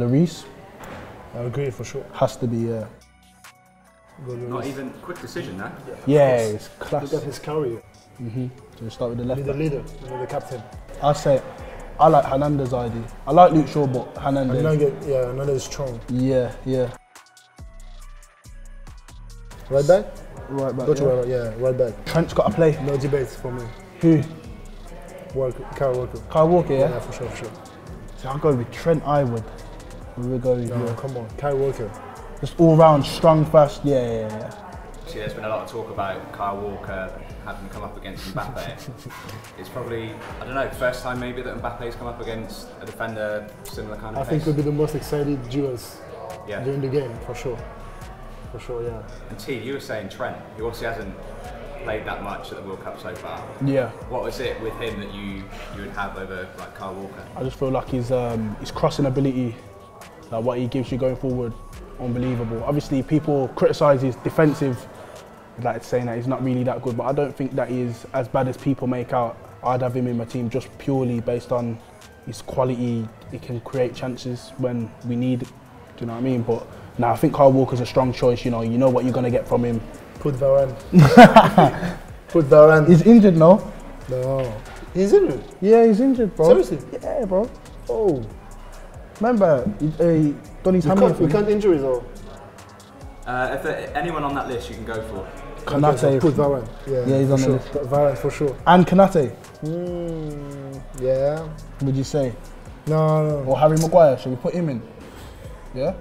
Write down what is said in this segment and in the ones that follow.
Lloris I agree for sure. has to be. Uh, yeah, Go Not even quick decision there. yeah, it's class. Look at his career. Mm-hmm. So we start with the left. Be the back. leader, you know, the captain. I say, I like Hernandez ID. I like Luke Shaw, but Hernandez. Hernandez, yeah, Hernandez is strong. Yeah, yeah. Right back? Right back. Go to yeah. right, yeah, right back. Trent's got to play. No debate for me. Who? Walker, Kyle Walker. Kyle Walker. Yeah. Yeah, for sure, for sure. So I'll go with Trent Iwood. We'll go with No, yeah. come on, Kyle Walker. just all round strong, fast. Yeah, yeah, yeah. See, there's been a lot of talk about Kyle Walker having come up against Mbappe. it's probably, I don't know, first time maybe that Mbappe's come up against a defender similar kind of I of think pace. will be the most excited duels yeah. during the game, for sure. For sure, yeah. And T, you were saying Trent, who obviously hasn't played that much at the World Cup so far. Yeah. What was it with him that you you would have over like Kyle Walker? I just feel like his um, his crossing ability, like what he gives you going forward, unbelievable. Obviously, people criticise his defensive, like saying that he's not really that good, but I don't think that he's as bad as people make out. I'd have him in my team just purely based on his quality. He can create chances when we need. Do you know what I mean? But now I think Kyle Walker's a strong choice. You know, you know what you're gonna get from him. Put Varane. Put Varane. He's injured, no? No. He's injured. Yeah, he's injured, bro. Seriously? Yeah, bro. Oh. Remember, he, uh, he done his We can't, we can't injury though. Uh, if there, anyone on that list you can go for. Konaté. Put Varane. Yeah, Yeah, he's for on the sure. list. Varane for sure. And Konaté, Mm, yeah. would you say? No, no. Or Harry Maguire, should we put him in? Yeah?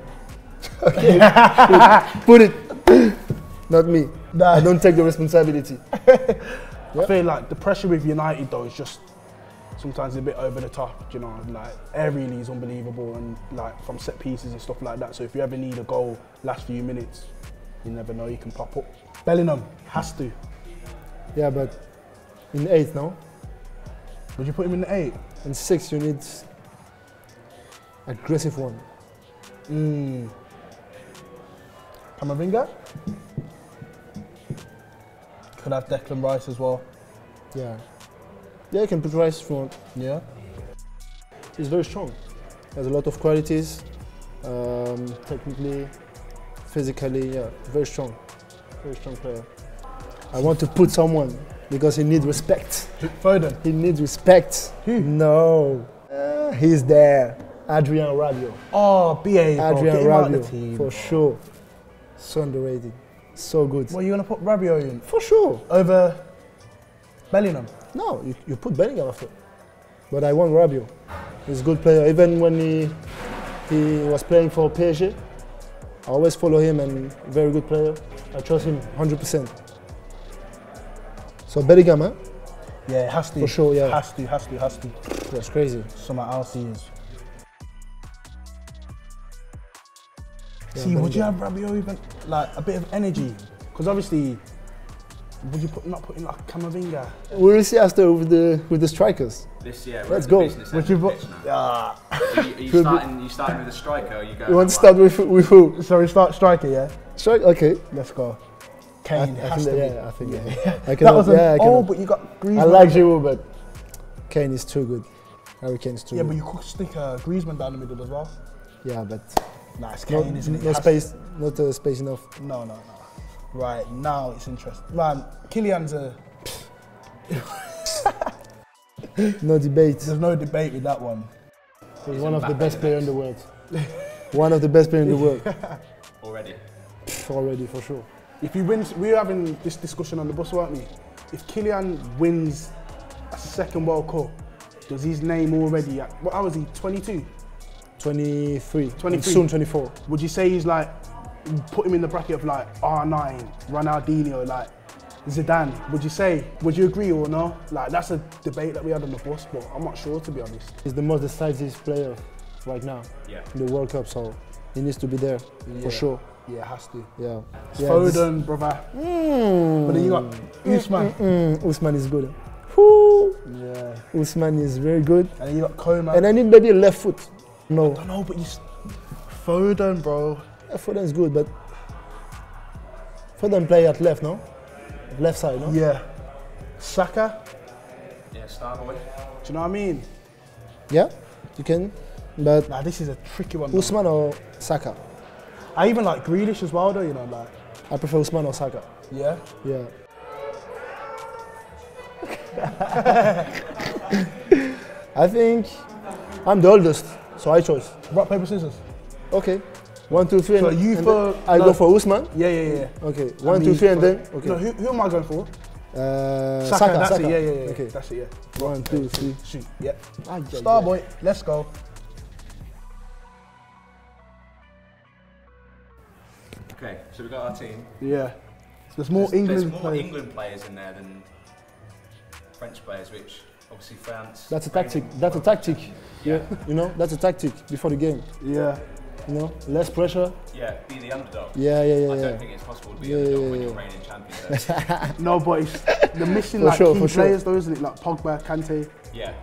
okay. Put it. Not me. Nah. I don't take the responsibility. I feel like the pressure with United though is just sometimes a bit over the top, you know, like air really is unbelievable and like from set pieces and stuff like that. So if you ever need a goal last few minutes, you never know, you can pop up. Bellingham has to. Yeah, but in eight no? Would you put him in the eight? In six, you need aggressive one. Mm. Camavinga? Could have Declan Rice as well. Yeah. Yeah, you can put Rice if you want. Yeah. He's very strong. Has a lot of qualities. Um, technically, physically, yeah, very strong. Very strong player. I want to put someone because he needs respect. Foden. He needs respect. Who? No. Uh, he's there. Adrian Rabiot. Oh, BA. Adrian Get him out of the Rabiot. For sure. So underrated. So good. What, are you going to put Rabiot in? For sure. Over Bellingham? No, you, you put Bellingham after. But I want Rabiot. He's a good player. Even when he he was playing for PSG, I always follow him and very good player. I trust him 100%. So Bellingham, huh? Yeah, it has to. For sure, yeah. Has to, has to, has to. That's crazy. Something else he is. Yeah, See, would you have. Rabiot even like a bit of energy? Because obviously, would you put not put in like Camavinga? We will see after with the with the strikers. This year, Let's go. Would you put? Ah. Are you, are you starting? You starting with a striker? Or you going? You want to start with with who? So we start striker, yeah. Strike? Okay. Let's go. Kane I has think to that, be. yeah, I think yeah. I That cannot, was a, yeah, I oh, but you got I like Giroud, but Kane is too good. Harry Kane is too Yeah, but you could stick uh, Griezmann down the middle as well. yeah, but Nah, Kane, isn't it? no Has- space, not uh, space enough. No, no, no. Right now it's interesting. Man, Kylian's a. No debate. There's no debate with that one. He's Is one of the best the players in the world. one of the best players in the world already? already for sure. If he wins, we were having this discussion on the bus, weren't we? If Kylian wins a second World Cup, does his name already at what? How was he? 22. 23, 23. soon 24. Would you say he's like put him in the bracket of like R9, Ronaldinho, like Zidane? Would you say? Would you agree or no? Like that's a debate that we had on the bus, but I'm not sure to be honest. He's the most decisive player right now Yeah. in the World Cup, so he needs to be there Yeah. for sure. Yeah, has to. Yeah. It's Yeah, Foden, brother. Mm. But then you got Ousmane. Mm, Ousmane is good. Whew. Yeah. Ousmane is very good. And then you got Coman. And I need maybe a left foot. No, I don't know, but you. s- Foden, bro. Left foot is good, but Foden play at left, no? Left side, no? Yeah. Saka. Yeah, Starboy. Do you know what I mean? Yeah, you can. But Nah, this is a tricky one. though. Ousmane or Saka? I even like Grealish as well, though. You know, like I prefer Ousmane or Saka. yeah. Yeah. I think I'm the oldest, so I chose. Rock paper scissors. Okay. One, two, three, So and, you and for- then I no. go for Ousmane. Yeah, yeah, yeah. Okay. I One, two, three, and then okay. No, who, who am I going for? Uh, Saka. Saka. that's Saka. it. Yeah, yeah, yeah. Okay. That's it. Yeah. One, two, three. Shoot. Yeah. Ah, yeah, Star yeah. boy. Let's go. Okay, so we've got our team. Yeah. There's more There's- England There's more players. England players in there than French players, which obviously France. That's a tactic. That's a tactic. Yeah. You know, that's a tactic before the game. Yeah. You know, less pressure. Yeah, be the underdog. Yeah, yeah, yeah, I yeah. don't think it's possible to be Yeah, the underdog yeah, when yeah. you're reigning champion. No, but it's, they're missing like sure, key for sure. players, though, isn't it? Like Pogba, Kante. yeah.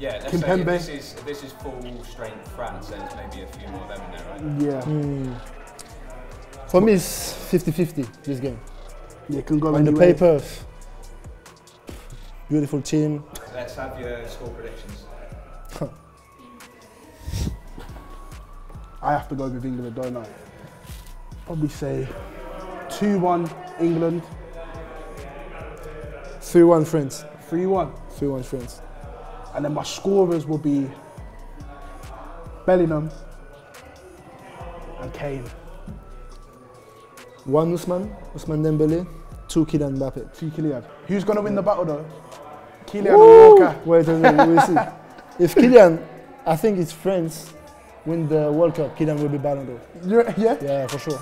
Yeah, let's Kimpembe. if this is this is full strength France, then there's maybe a few more of them in there, right? Yeah. Hmm. For me, it's 50-50 this game. Yeah, can go On the anyway. paper, beautiful team. Let's have your score predictions. I have to go with England, don't I? Probably say 2-1 England, 3-1 France. 3-1. 3-1 France. And then my scorers will be Bellingham and Kane. One Ousmane, Ousmane Dembele. Two Kylian Mbappe. Two Kylian. Who's going to win the battle though? Kylian or Walker? Wait, wait, wait, we'll see. If Kylian, I think it's France, win the World Cup, Kylian will be Ballon d'Or. Yeah? Yeah, for sure.